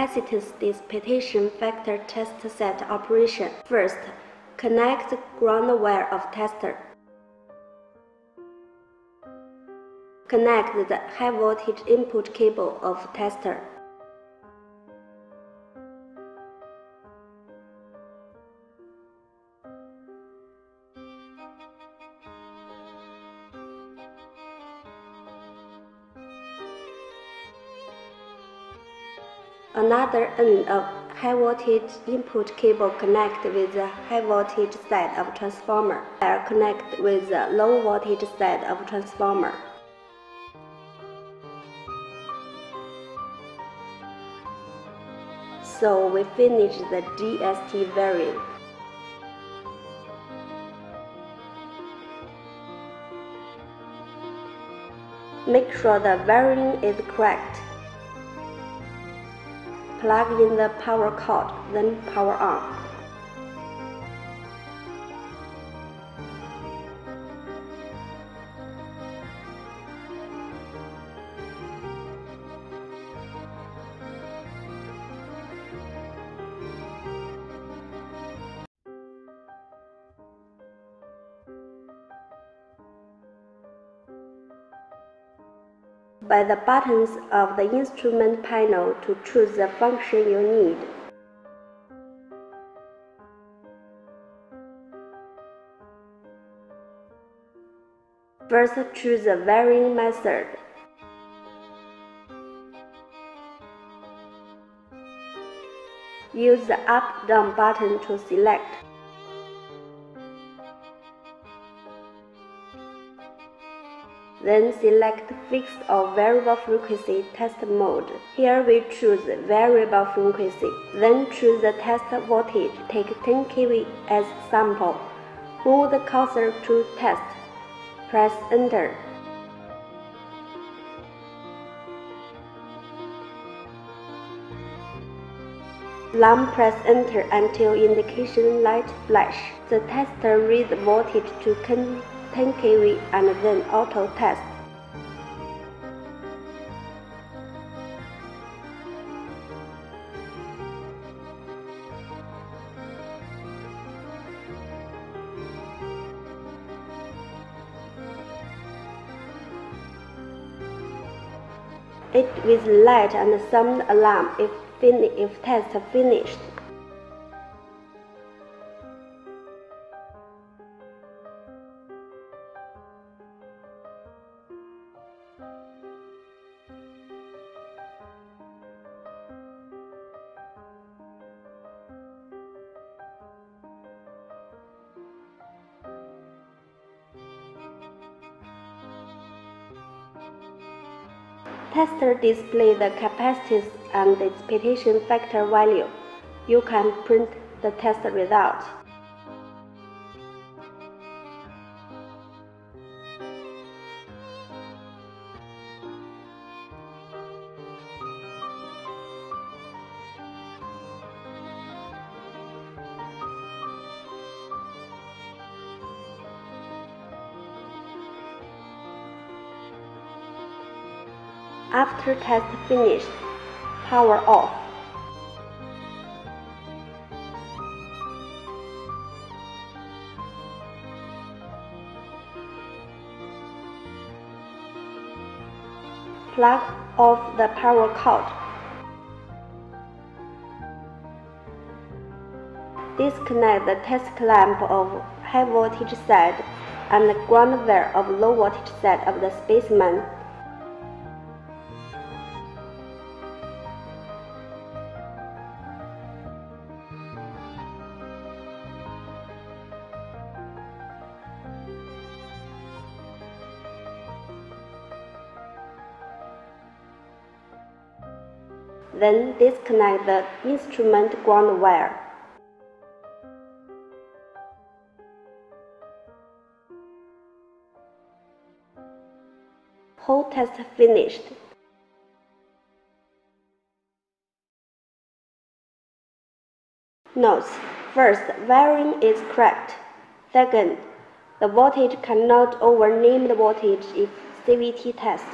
capacitance dissipation factor test set operation. First, connect ground wire of tester. Connect the high voltage input cable of tester. Another end of high voltage input cable connect with the high voltage side of transformer. Wire connect with the low voltage side of transformer. So we finish the DST wiring. Make sure the wiring is correct. Plug in the power cord, then power on. By the buttons of the instrument panel to choose the function you need. First choose the varying method. Use the up-down button to select. Then select fixed or variable frequency test mode. Here we choose variable frequency. Then choose the test voltage. Take 10 kV as sample. Move the cursor to test. Press enter. Long press enter until indication light flash. The tester reads voltage to 10 10 kV and then auto test. It with light and sound alarm if, if test finished. Tester display the capacitance and dissipation factor value. You can print the test result. After test finished, power off. Plug off the power cord. Disconnect the test clamp of high voltage side and the ground wire of low voltage side of the specimen Then disconnect the instrument ground wire. Whole test finished. Notes. First, wiring is correct. Second, the voltage cannot over named voltage if CVT test.